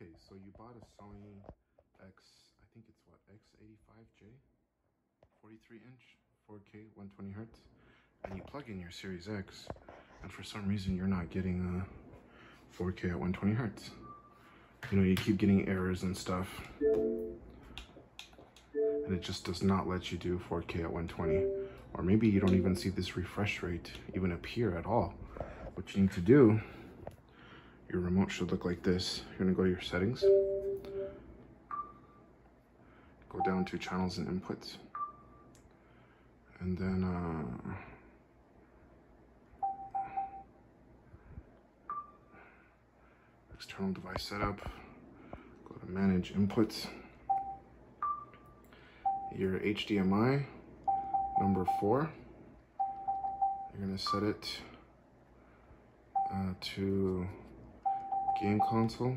Okay, so you bought a Sony X, I think it's what, X85J? 43 inch, 4K, 120 hertz. And you plug in your Series X, and for some reason you're not getting uh, 4K at 120 hertz. You know, you keep getting errors and stuff. And it just does not let you do 4K at 120. Or maybe you don't even see this refresh rate even appear at all. What you need to do your remote should look like this. You're gonna go to your settings, go down to channels and inputs, and then uh, external device setup, go to manage inputs, your HDMI number four, you're gonna set it uh, to game console.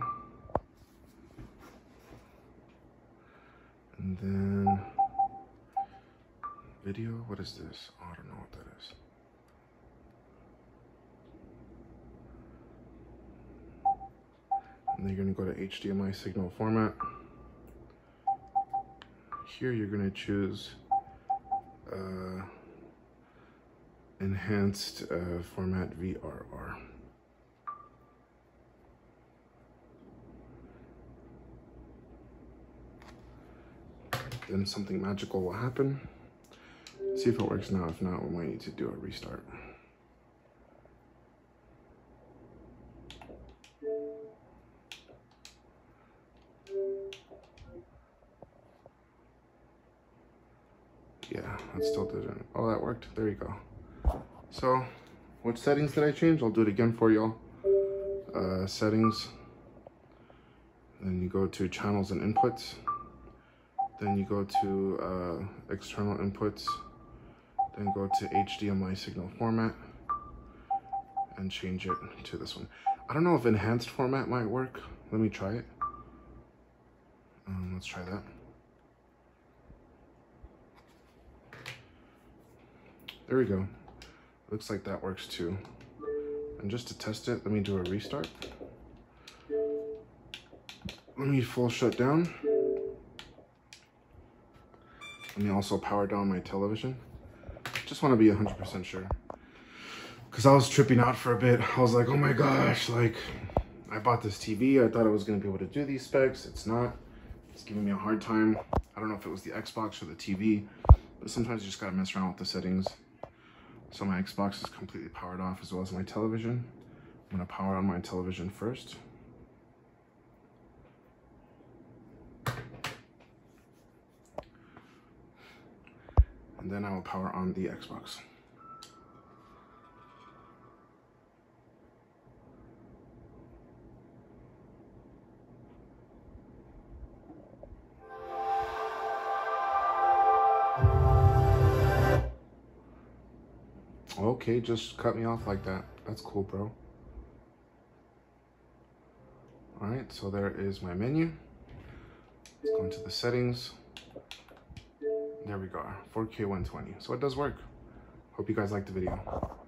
And then video, what is this? Oh, I don't know what that is. And then you're gonna go to HDMI signal format. Here you're gonna choose uh, enhanced uh, format VRR. Then something magical will happen. See if it works now. If not, we might need to do a restart. Yeah, that still didn't. Oh, that worked. There you go. So, what settings did I change? I'll do it again for y'all. Uh, settings. Then you go to channels and inputs. Then you go to uh, external inputs, then go to HDMI signal format and change it to this one. I don't know if enhanced format might work. Let me try it. Um, let's try that. There we go. Looks like that works too. And just to test it, let me do a restart. Let me full shut down. Let me also power down my television. Just want to be 100% sure. Because I was tripping out for a bit. I was like, oh my gosh, like, I bought this TV. I thought I was going to be able to do these specs. It's not. It's giving me a hard time. I don't know if it was the Xbox or the TV, but sometimes you just got to mess around with the settings. So my Xbox is completely powered off as well as my television. I'm going to power on my television first. And then I will power on the Xbox. Okay, just cut me off like that. That's cool, bro. All right, so there is my menu. Let's go into the settings. There we go, 4K 120. So it does work. Hope you guys liked the video.